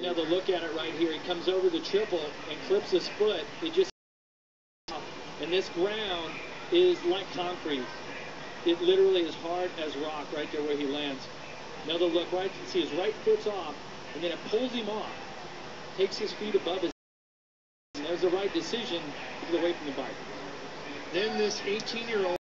Another look at it right here. He comes over the triple and clips his foot. It just and this ground is like concrete. It literally is hard as rock right there where he lands. Another look right. You see his right foot's off, and then it pulls him off. Takes his feet above his. And was the right decision to get away from the bike. Then this 18-year-old.